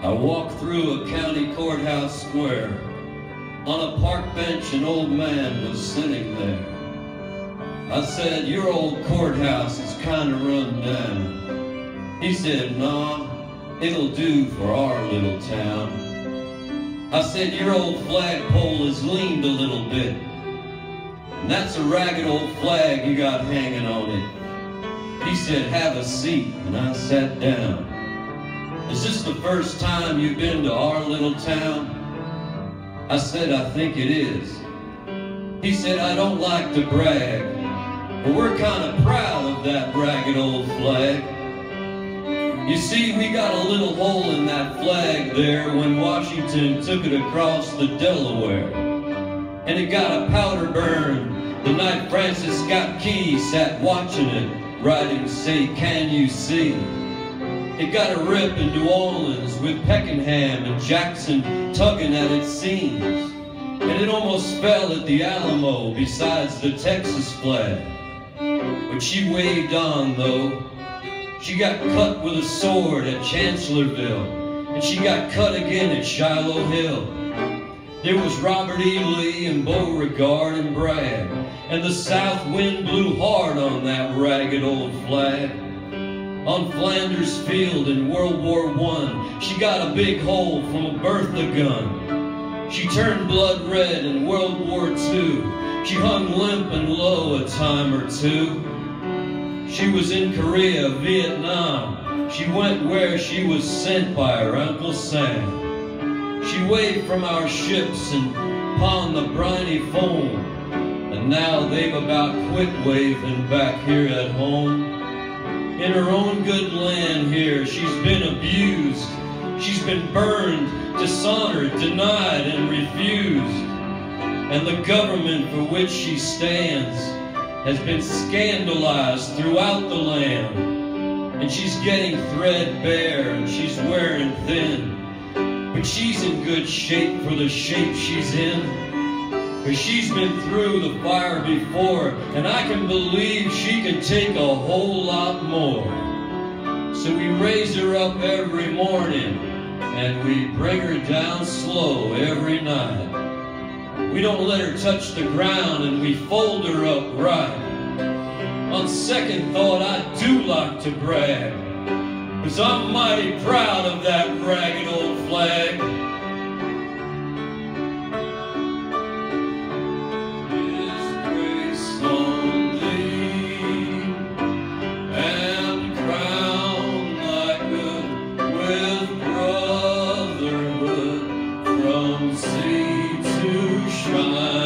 I walked through a county courthouse square. On a park bench, an old man was sitting there. I said, Your old courthouse is kind of run down. He said, Nah, it'll do for our little town. I said, Your old flagpole has leaned a little bit. And that's a ragged old flag you got hanging on it. He said, Have a seat. And I sat down. Is this the first time you've been to our little town? I said, I think it is. He said, I don't like to brag, but we're kind of proud of that ragged old flag. You see, we got a little hole in that flag there when Washington took it across the Delaware. And it got a powder burn the night Francis Scott Key sat watching it, writing, Say, can you see? It got a rip in New Orleans with Pakenham and Jackson tugging at its seams. And it almost fell at the Alamo besides the Texas flag. But she waved on though. She got cut with a sword at Chancellorsville. And she got cut again at Shiloh Hill. There was Robert E. Lee and Beauregard and Bragg. And the south wind blew hard on that ragged old flag on Flanders Field in World War I. She got a big hole from a Bertha gun. She turned blood red in World War II. She hung limp and low a time or two. She was in Korea, Vietnam. She went where she was sent by her Uncle Sam. She waved from our ships and upon the briny foam. And now they've about quit waving back here at home in her own good land here. She's been abused. She's been burned, dishonored, denied, and refused. And the government for which she stands has been scandalized throughout the land. And she's getting threadbare and she's wearing thin. But she's in good shape for the shape she's in. Because she's been through the fire before, and I can believe she can take a whole lot more. So we raise her up every morning, and we bring her down slow every night. We don't let her touch the ground, and we fold her up right. On second thought, I do like to brag, because I'm mighty proud of that ragged old flag. see to shine.